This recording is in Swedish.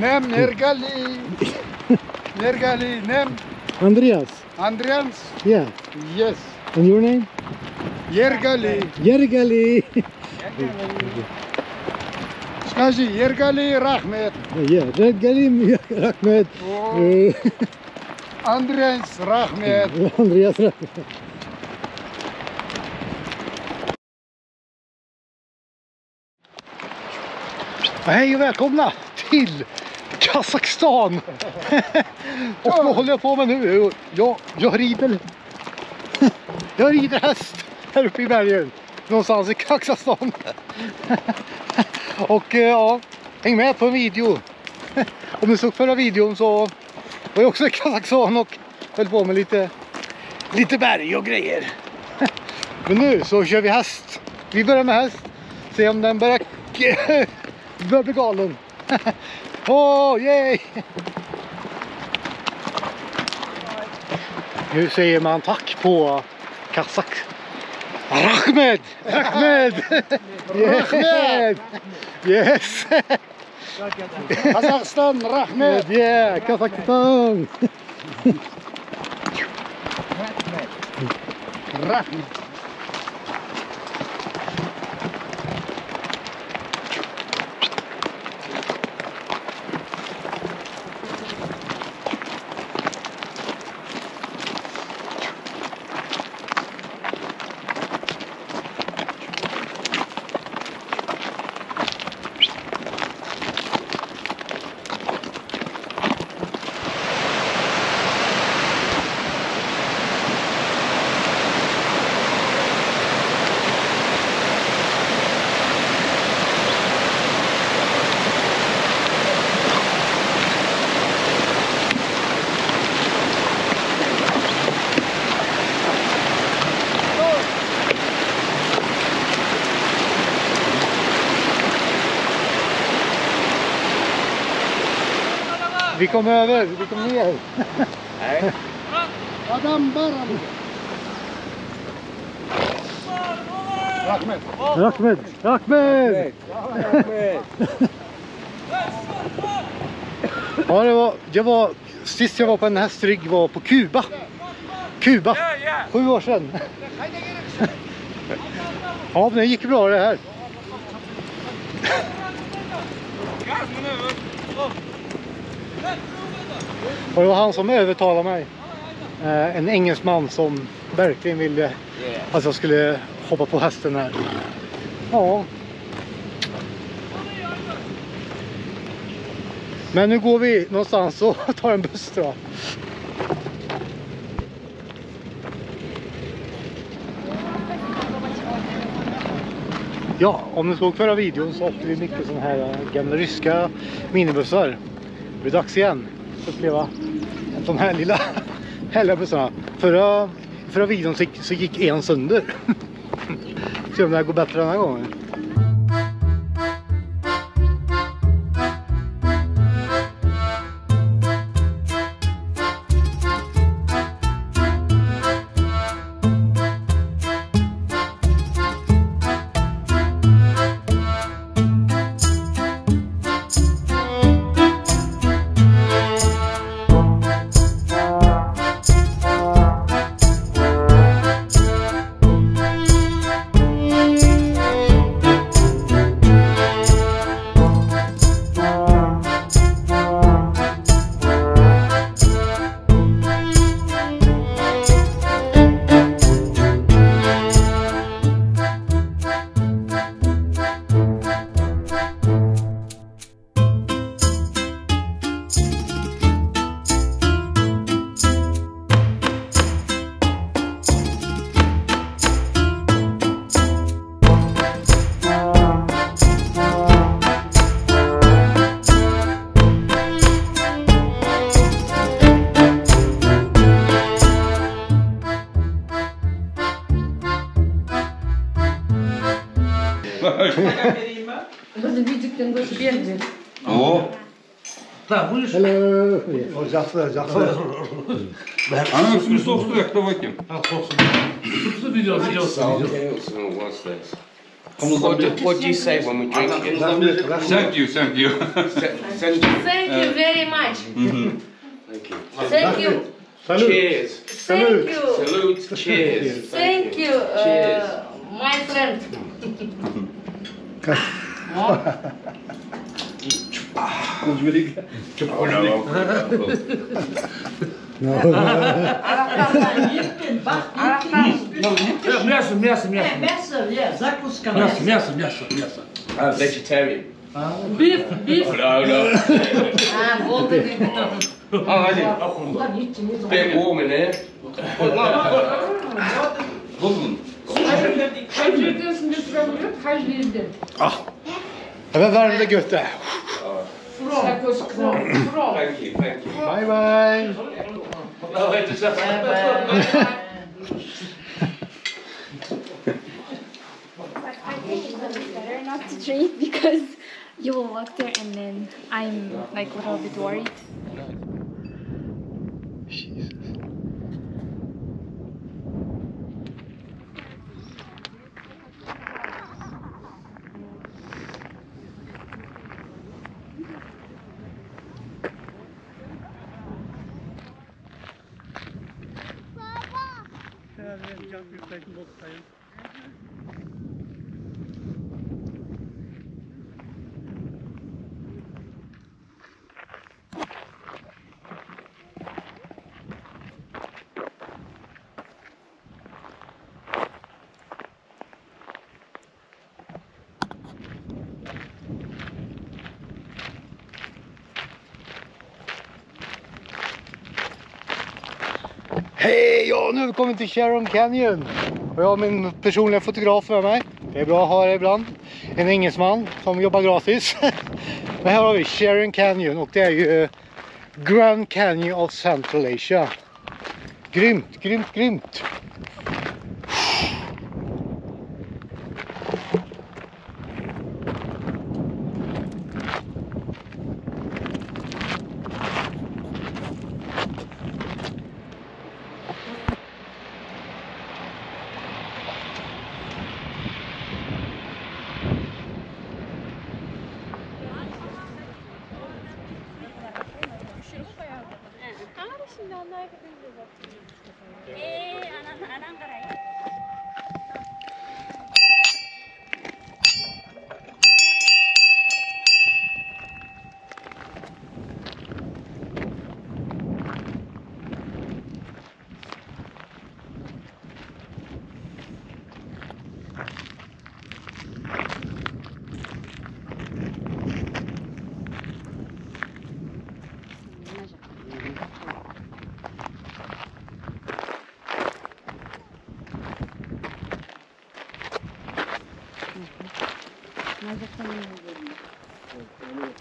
Nem Nergali. Nergali. Nem Andreas. Andrians. Yeah. Yes. And your name? Yergali. Yergali. Скажи, Yergali Rahmet. yeah. Yergali Ahmed. Oh, Eh, Andrians Rahmet. Andreas. Hej och välkomna Till Kazakstan! och vad håller jag på med nu? Jag, jag rider. Jag rider häst här uppe i bergen Någonstans i Kazakstan. Och eh, ja, häng med på en video. Om ni såg förra videon så var jag också i Kazakstan och höll på med lite Lite berg och grejer. Men nu så kör vi häst. Vi börjar med häst. Se om den börjar börjar bli galen. Åh, oh, yay! Nu säger man tack på kazak. Rahmed! Rahmed! Rahmed! Yes! Kazakhstan Rahmet. Yeah, Kazakstan! Rahmet. Vi kom över, vi kom ner. Adam Baram. Rahmet. Rahmed! Rahmed! Ja, det var, jag var, sist jag var på en hästrygg var på Kuba. Kuba, sju år sedan. Ja, men det gick bra det här. Och det var han som övertalade mig. Eh, en engelsman som verkligen ville att jag skulle hoppa på hästen här. Ja. Men nu går vi någonstans och tar en buss tror jag. Ja, om ni såg förra videon så åkte vi mycket sådana här eh, gamla ryska minibussar. Det är dags igen att uppleva en sån här lilla härliga bussarna. Förra, förra videon så gick, så gick en sönder. Se om det här går bättre den här gången. Kızı büyüdükten göçü geldi. O. Hello. O жақсы, жақсы. Ana üstünü soktu yakta bakayım. Su video, video. What's this? What, do- what do you say when we drink it? Thank you, thank you. Thank you. Thank you very much. Thank you. Thank you. Salut. Cheers. Thank you. Salute. Cheers. Thank you, Cheers. uh, my friend. Oh, no, Uncle. Мясо, мясо, мясо. Мясо, є, закуска Мясо, мясо. мясо, мясо, мясо. I'm vegetarian. Beef, beef. Oh, no, no. Ah, gold beef. Oh, I didn't. It's a I think it would be Bye bye. Better not to drink because you will walk there and then I'm like a little bit worried. Herhalde yapacak bir kayıt bot sayın. Hej! Ja, nu har vi kommit till Sharon Canyon. Och jag har min personliga fotograf med mig. Det är bra att ha det ibland. En engelsman som jobbar gratis. Men här har vi Sharon Canyon och det är ju eh, Grand Canyon of Central Asia. Grymt, grymt, grymt. えー、あら、あらんから